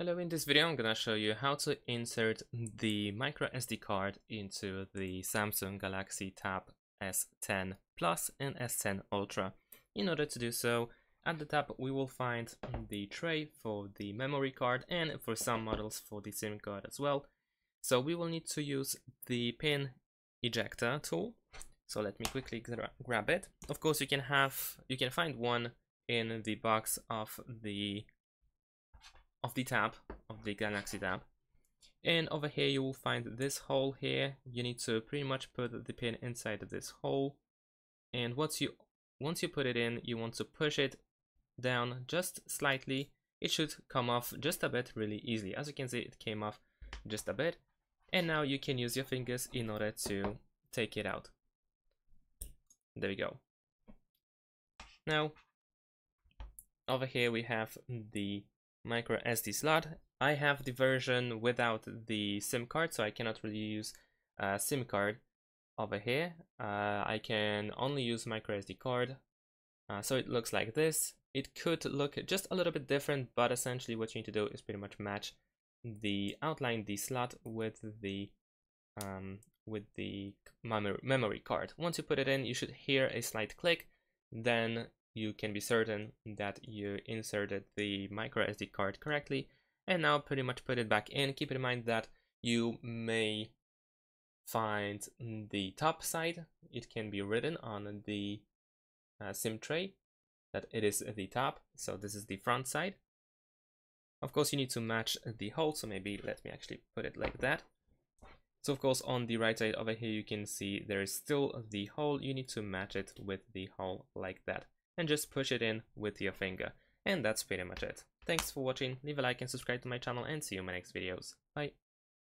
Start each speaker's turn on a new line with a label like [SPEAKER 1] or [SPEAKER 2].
[SPEAKER 1] Hello, in this video I'm gonna show you how to insert the micro SD card into the Samsung Galaxy Tab S10 Plus and S10 Ultra. In order to do so, at the top we will find the tray for the memory card and for some models for the SIM card as well. So we will need to use the pin ejector tool. So let me quickly gra grab it. Of course you can have you can find one in the box of the of the tab, of the Galaxy tab. And over here you will find this hole here. You need to pretty much put the pin inside of this hole. And once you once you put it in, you want to push it down just slightly. It should come off just a bit really easily. As you can see, it came off just a bit. And now you can use your fingers in order to take it out. There we go. Now, over here we have the micro SD slot. I have the version without the SIM card, so I cannot really use a SIM card over here. Uh, I can only use micro SD card. Uh, so it looks like this. It could look just a little bit different, but essentially what you need to do is pretty much match the outline, the slot with the um, with the memory card. Once you put it in, you should hear a slight click. Then you can be certain that you inserted the micro SD card correctly and now pretty much put it back in. Keep in mind that you may find the top side, it can be written on the uh, SIM tray that it is the top, so this is the front side. Of course you need to match the hole, so maybe let me actually put it like that. So of course on the right side over here you can see there is still the hole, you need to match it with the hole like that and just push it in with your finger. And that's pretty much it. Thanks for watching, leave a like and subscribe to my channel and see you in my next videos. Bye!